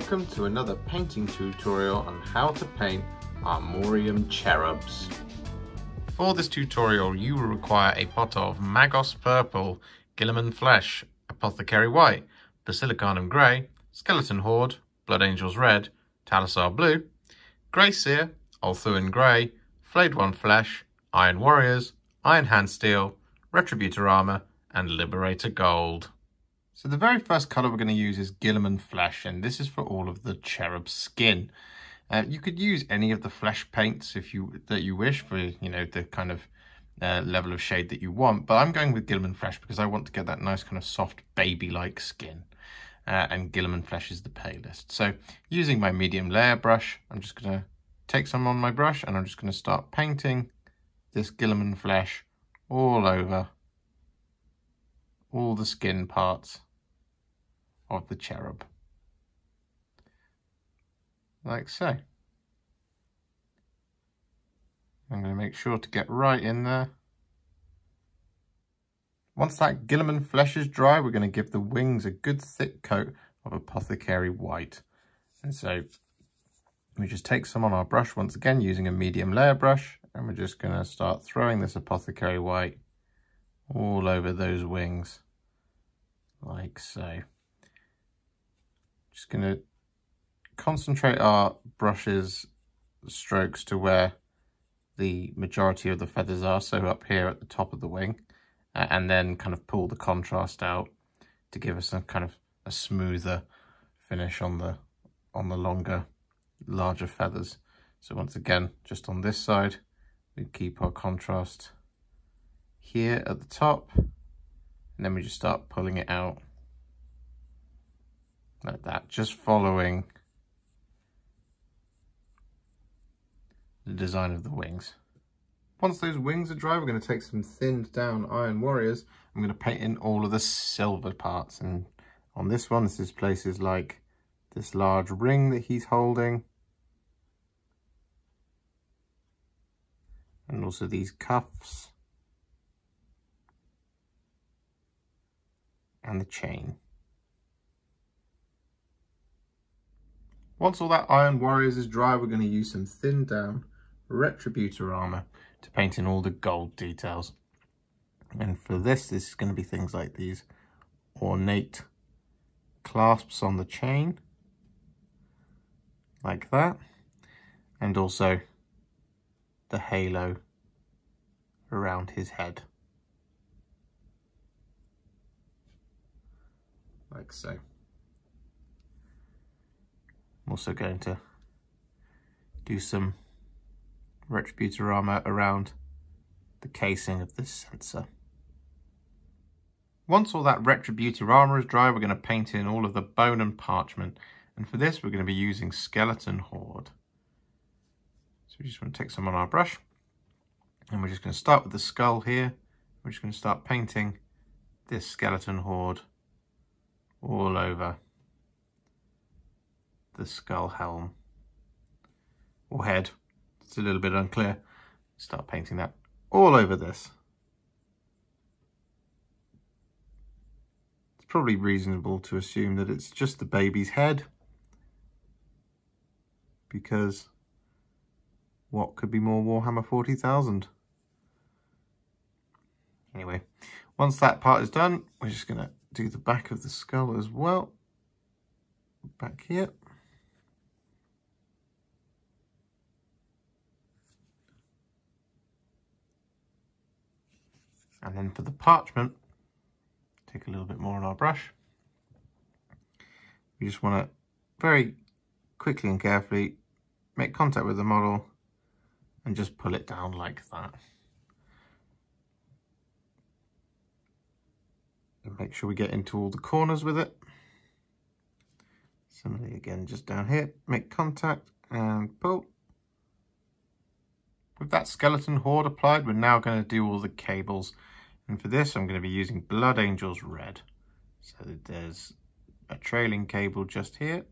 to another painting tutorial on how to paint Armorium cherubs. For this tutorial you will require a pot of Magos Purple, Guilliman Flesh, Apothecary White, Basilicanum Grey, Skeleton Horde, Blood Angels Red, Talassar Blue, Grey Seer, Ulthuan Grey, Flayed One Flesh, Iron Warriors, Iron Hand Steel, Retributor Armour and Liberator Gold. So the very first colour we're going to use is Guilliman Flesh, and this is for all of the cherub skin. Uh, you could use any of the flesh paints if you that you wish for, you know, the kind of uh, level of shade that you want. But I'm going with Guilliman Flesh because I want to get that nice kind of soft baby-like skin. Uh, and Guilliman Flesh is the palest. So using my medium layer brush, I'm just going to take some on my brush and I'm just going to start painting this Guilliman Flesh all over all the skin parts of the cherub. Like so. I'm going to make sure to get right in there. Once that Guilliman flesh is dry, we're going to give the wings a good thick coat of Apothecary White. And so we just take some on our brush once again using a medium layer brush and we're just going to start throwing this Apothecary White all over those wings like so. Just going to concentrate our brushes strokes to where the majority of the feathers are, so up here at the top of the wing, and then kind of pull the contrast out to give us a kind of a smoother finish on the on the longer, larger feathers. So once again, just on this side, we keep our contrast here at the top, and then we just start pulling it out like that, just following the design of the wings. Once those wings are dry, we're going to take some thinned down Iron Warriors. I'm going to paint in all of the silver parts. And on this one, this is places like this large ring that he's holding. And also these cuffs. And the chain. Once all that Iron Warriors is dry, we're going to use some thinned down Retributor armor to paint in all the gold details. And for this, this is going to be things like these ornate clasps on the chain, like that, and also the halo around his head, like so. I'm also going to do some Retributor armor around the casing of this sensor. Once all that Retributor armor is dry, we're going to paint in all of the bone and parchment. And for this, we're going to be using Skeleton Horde. So we just want to take some on our brush. And we're just going to start with the skull here. We're just going to start painting this Skeleton Horde all over the skull helm or head. It's a little bit unclear. Start painting that all over this. It's probably reasonable to assume that it's just the baby's head because what could be more Warhammer 40,000? Anyway, once that part is done, we're just going to do the back of the skull as well. Back here. And then for the parchment, take a little bit more on our brush. We just want to very quickly and carefully make contact with the model and just pull it down like that. And make sure we get into all the corners with it. Similarly again, just down here, make contact and pull. With that skeleton horde applied, we're now going to do all the cables. And for this, I'm going to be using Blood Angels Red. So there's a trailing cable just here.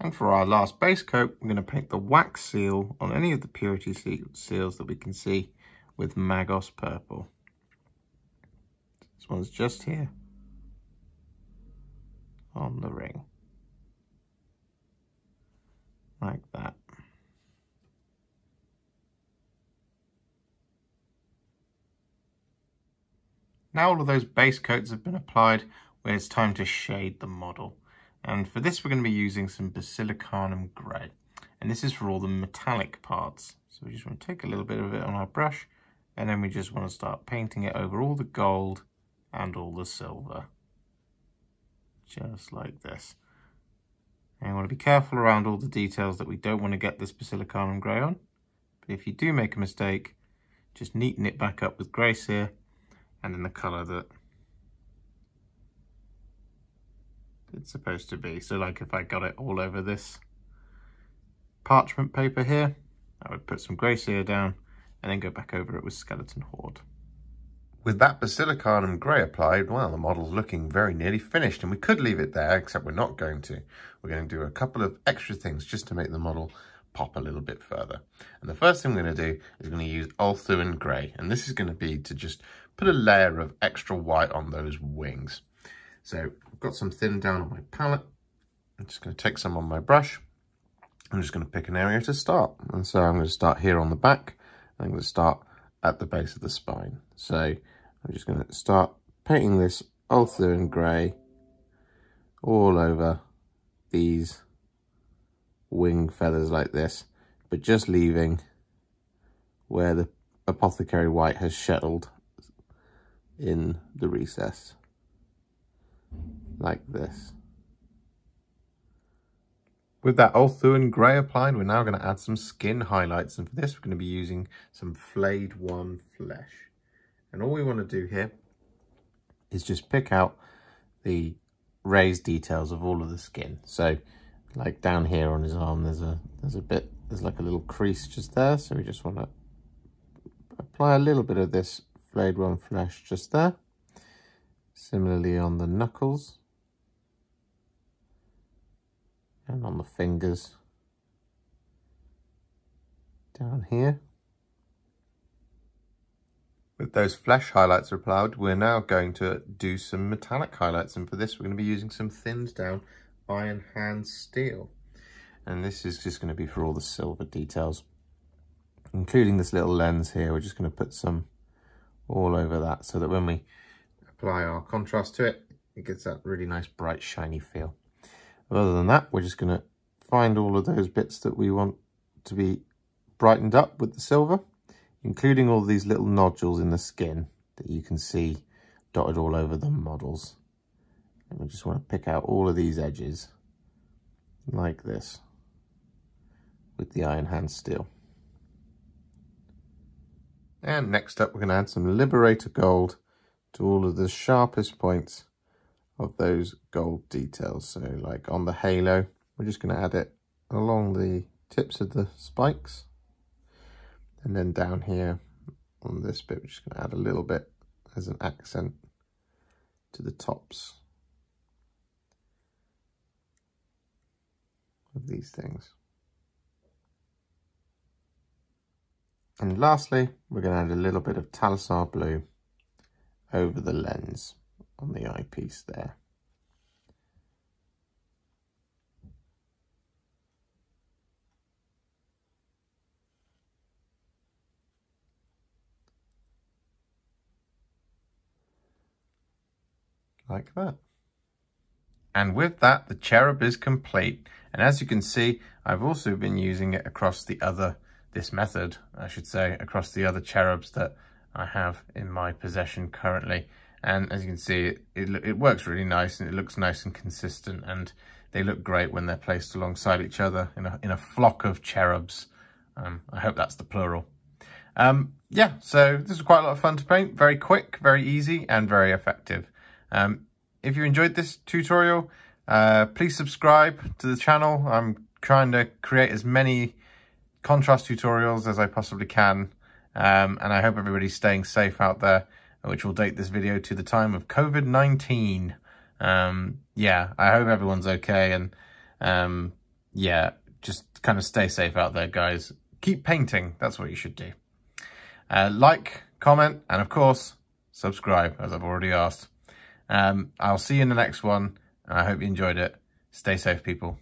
And for our last base coat, I'm going to paint the wax seal on any of the purity seals that we can see with Magos Purple. This one's just here on the ring. Like that. Now all of those base coats have been applied, where it's time to shade the model. And for this, we're going to be using some Basilicanum Grey. And this is for all the metallic parts. So we just want to take a little bit of it on our brush, and then we just want to start painting it over all the gold and all the silver. Just like this. And you want to be careful around all the details that we don't want to get this Basilicanum Grey on. But if you do make a mistake, just neaten it back up with Grey Seer and in the colour that it's supposed to be. So like if I got it all over this parchment paper here, I would put some grey seer down and then go back over it with Skeleton Horde. With that Basilicanum Grey applied, well, the model's looking very nearly finished and we could leave it there, except we're not going to. We're going to do a couple of extra things just to make the model pop a little bit further. And the first thing we're going to do is going to use Ulthuan Grey. And this is going to be to just put a layer of extra white on those wings. So I've got some thin down on my palette. I'm just going to take some on my brush. I'm just going to pick an area to start. And so I'm going to start here on the back. I'm going to start at the base of the spine. So I'm just going to start painting this Ulthuan Grey all over these wing feathers like this, but just leaving where the apothecary white has settled in the recess like this. With that Ulthuan grey applied, we're now going to add some skin highlights. And for this, we're going to be using some Flayed One Flesh. And all we want to do here is just pick out the raised details of all of the skin. So like down here on his arm, there's a there's a bit, there's like a little crease just there. So we just want to apply a little bit of this Flayed One Flesh just there. Similarly on the knuckles and on the fingers down here. With those flesh highlights applied, we're now going to do some metallic highlights. And for this, we're going to be using some thinned down iron hand steel. And this is just going to be for all the silver details, including this little lens here. We're just going to put some all over that so that when we apply our contrast to it, it gets that really nice bright shiny feel. Other than that, we're just going to find all of those bits that we want to be brightened up with the silver, including all these little nodules in the skin that you can see dotted all over the models. And we just want to pick out all of these edges like this with the iron hand steel. And next up, we're going to add some Liberator Gold to all of the sharpest points of those gold details. So like on the halo, we're just going to add it along the tips of the spikes. And then down here on this bit, we're just going to add a little bit as an accent to the tops of these things. And lastly, we're going to add a little bit of Talassar blue over the lens on the eyepiece there. Like that. And with that, the cherub is complete. And as you can see, I've also been using it across the other this method, I should say, across the other cherubs that I have in my possession currently. And as you can see, it, it, works really nice and it looks nice and consistent and they look great when they're placed alongside each other in a, in a flock of cherubs. Um, I hope that's the plural. Um, yeah, so this was quite a lot of fun to paint. Very quick, very easy, and very effective. Um, if you enjoyed this tutorial, uh, please subscribe to the channel. I'm trying to create as many contrast tutorials as I possibly can. Um, and I hope everybody's staying safe out there, which will date this video to the time of COVID-19. Um, yeah, I hope everyone's okay. And um, yeah, just kind of stay safe out there, guys. Keep painting. That's what you should do. Uh, like, comment, and of course, subscribe, as I've already asked. Um, I'll see you in the next one, and I hope you enjoyed it. Stay safe, people.